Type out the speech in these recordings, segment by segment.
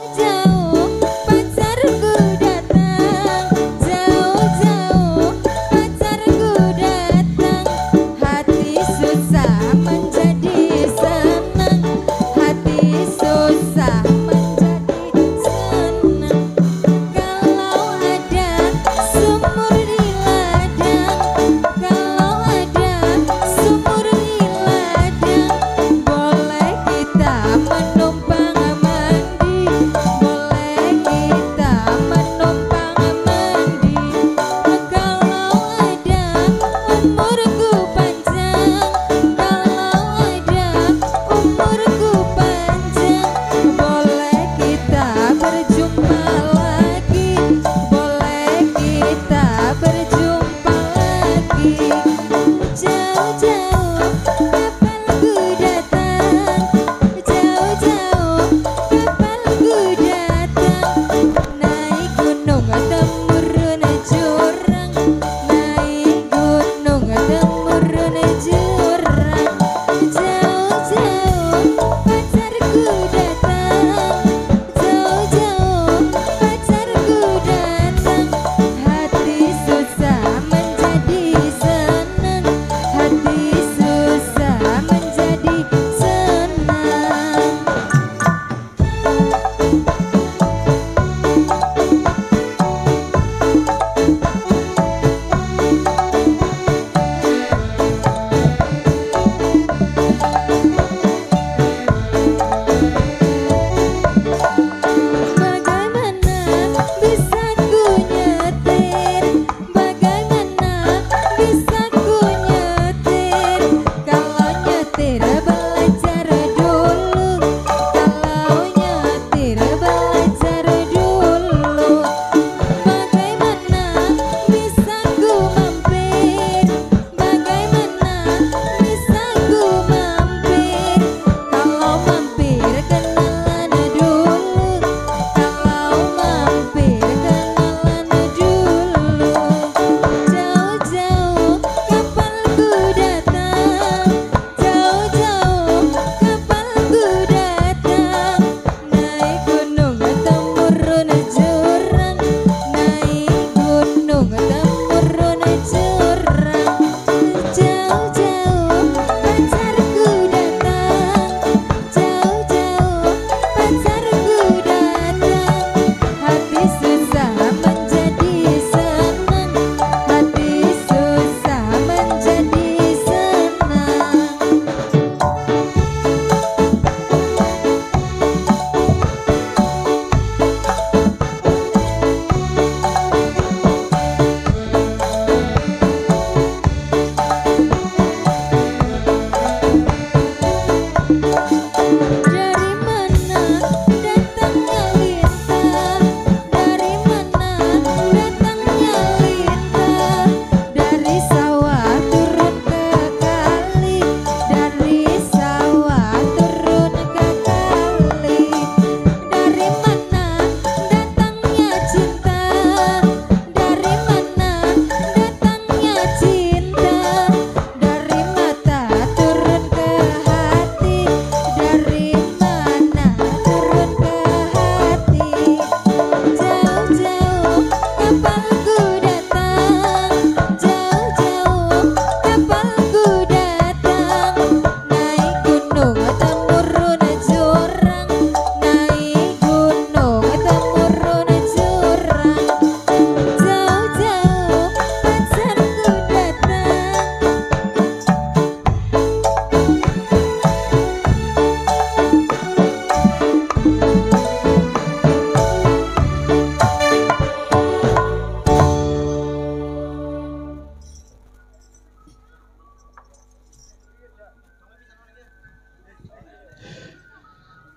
Yeah.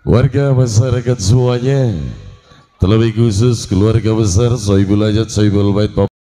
Warga masyarakat semuanya Terlebih khusus keluarga besar Sohibul Ajat Sohibul Bait